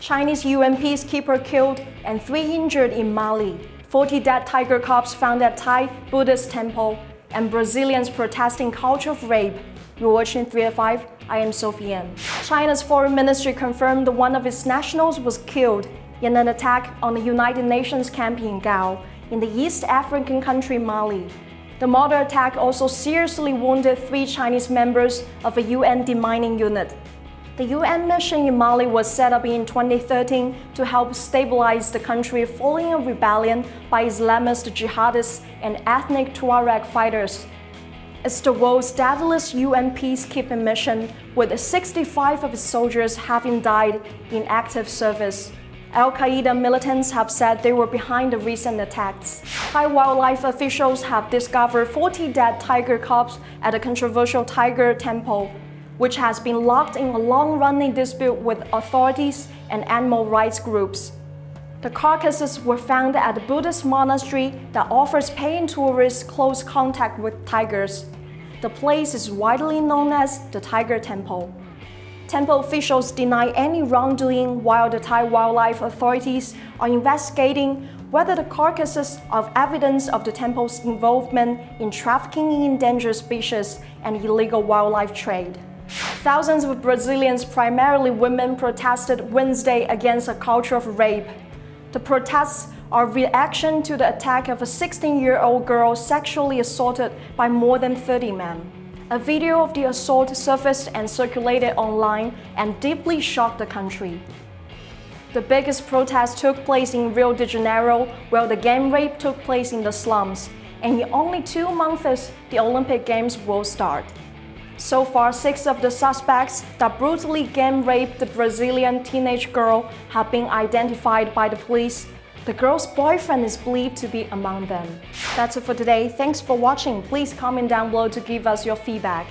Chinese UN peacekeeper killed and three injured in Mali. 40 dead tiger cubs found at Thai Buddhist temple. And Brazilians protesting culture of rape. You're watching three@five. I am Sophie China's foreign ministry confirmed one of its nationals was killed in an attack on the United Nations camp in Gao, in the East African country Mali. The mortar attack also seriously wounded three Chinese members of a UN demining unit. The UN mission in Mali was set up in 2013 to help stabilize the country following a rebellion by Islamist jihadists and ethnic Tuareg fighters. It's the world's deadliest UN peacekeeping mission, with 65 of its soldiers having died in active service. Al Qaeda militants have said they were behind the recent attacks. Thai wildlife officials have discovered 40 dead tiger cubs at a controversial tiger temple which has been locked in a long-running dispute with authorities and animal rights groups. The carcasses were found at a Buddhist monastery that offers paying tourists close contact with tigers. The place is widely known as the Tiger Temple. Temple officials deny any wrongdoing while the Thai wildlife authorities are investigating whether the carcasses are evidence of the temple's involvement in trafficking in endangered species and illegal wildlife trade. Thousands of Brazilians, primarily women, protested Wednesday against a culture of rape. The protests are reaction to the attack of a 16-year-old girl sexually assaulted by more than 30 men. A video of the assault surfaced and circulated online and deeply shocked the country. The biggest protest took place in Rio de Janeiro, while the gang rape took place in the slums. And in only two months, the Olympic Games will start. So far, six of the suspects that brutally gang raped the Brazilian teenage girl have been identified by the police. The girl's boyfriend is believed to be among them. That's it for today. Thanks for watching. Please comment down below to give us your feedback.